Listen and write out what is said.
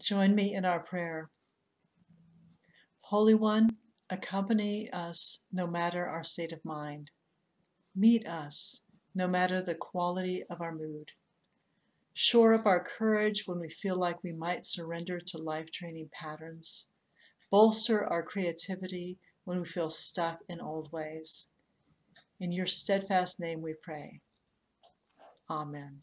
Join me in our prayer. Holy One, accompany us no matter our state of mind. Meet us no matter the quality of our mood. Shore up our courage when we feel like we might surrender to life training patterns. Bolster our creativity when we feel stuck in old ways. In your steadfast name we pray. Amen.